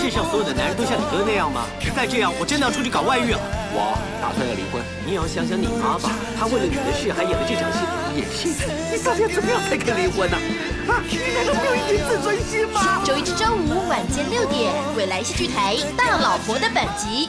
世上所有的男人都像你哥那样吗？再这样我真的要出去搞外遇了。我打算要离婚。你也要想想你妈吧她为了你的事还演了这场戏。演戏你到底要怎么样才肯离婚呢啊你难道没有一点自尊心吗？周一至周五晚间六点未来戏剧台大老婆的本集。